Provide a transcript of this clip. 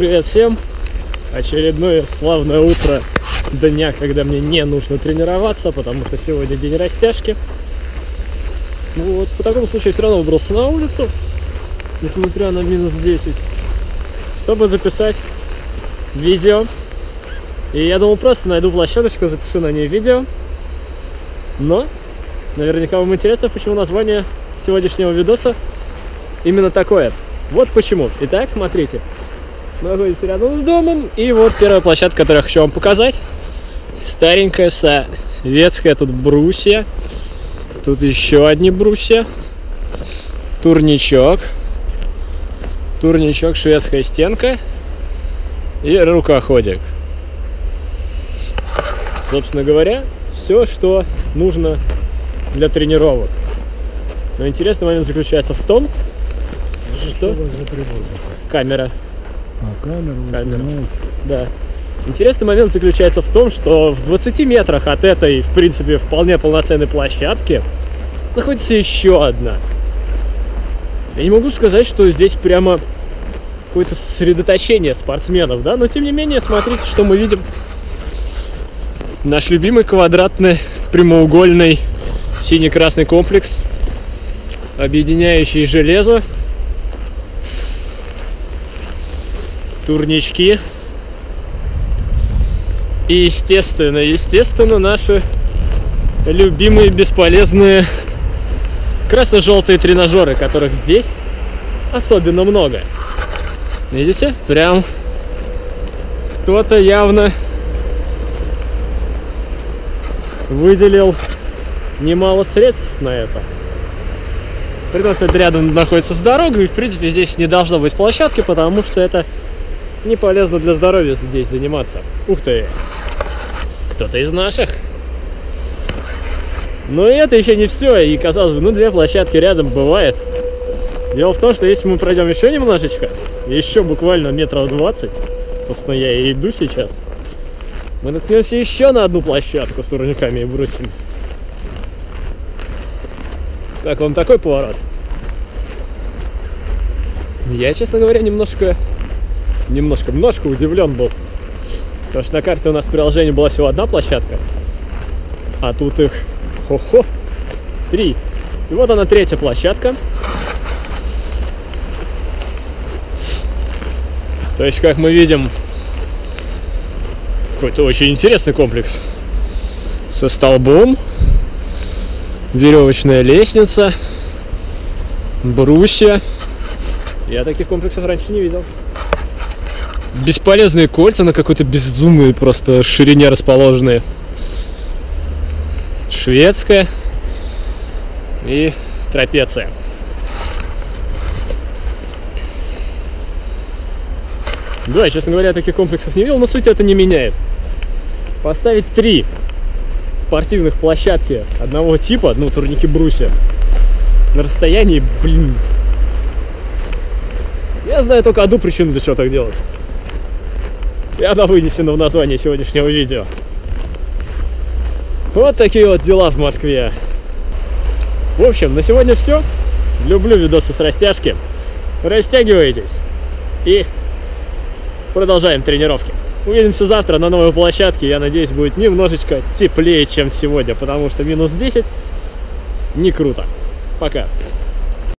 привет всем! Очередное славное утро дня, когда мне не нужно тренироваться, потому что сегодня день растяжки. Вот, по такому случаю все равно выбрался на улицу, несмотря на минус 10, чтобы записать видео. И я думал, просто найду площадочку, запишу на ней видео. Но наверняка вам интересно, почему название сегодняшнего видоса именно такое. Вот почему. Итак, смотрите. Мы находимся рядом с домом. И вот первая площадка, которую я хочу вам показать. Старенькая советская тут брусья. Тут еще одни брусья. Турничок. Турничок, шведская стенка. И рукоходик. Собственно говоря, все, что нужно для тренировок. Но интересный момент заключается в том, что... Камера. А, камеру снимаете? Да. Интересный момент заключается в том, что в 20 метрах от этой, в принципе, вполне полноценной площадки находится еще одна. Я не могу сказать, что здесь прямо какое-то сосредоточение спортсменов, да, но тем не менее, смотрите, что мы видим. Наш любимый квадратный прямоугольный синий-красный комплекс, объединяющий железо, турнички, и естественно, естественно, наши любимые бесполезные красно-желтые тренажеры, которых здесь особенно много. Видите? Прям кто-то явно выделил немало средств на это. При том, что это рядом находится с дорогой, и в принципе здесь не должно быть площадки, потому что это не полезно для здоровья здесь заниматься. Ух ты! Кто-то из наших. Но это еще не все. И казалось бы, ну две площадки рядом бывает. Дело в том, что если мы пройдем еще немножечко, еще буквально метров 20, собственно, я и иду сейчас, мы наткнемся еще на одну площадку с турниками и брусьями. Как вам такой поворот? Я, честно говоря, немножко, немножко, немножко удивлен был. Потому что на карте у нас в приложении была всего одна площадка, а тут их, хо-хо, три. И вот она третья площадка. То есть, как мы видим, какой-то очень интересный комплекс. Со столбом, веревочная лестница, брусья. Я таких комплексов раньше не видел. Бесполезные кольца на какой-то безумной просто ширине расположенные. Шведская и трапеция. Да, честно говоря, таких комплексов не видел, но суть это не меняет. Поставить три спортивных площадки одного типа, ну, турники брусья, на расстоянии, блин. Я знаю только одну причину, для чего так делать. И она вынесена в название сегодняшнего видео. Вот такие вот дела в Москве. В общем, на сегодня все. Люблю видосы с растяжки. Растягивайтесь. И продолжаем тренировки. Увидимся завтра на новой площадке. Я надеюсь, будет немножечко теплее, чем сегодня, потому что минус 10 не круто. Пока.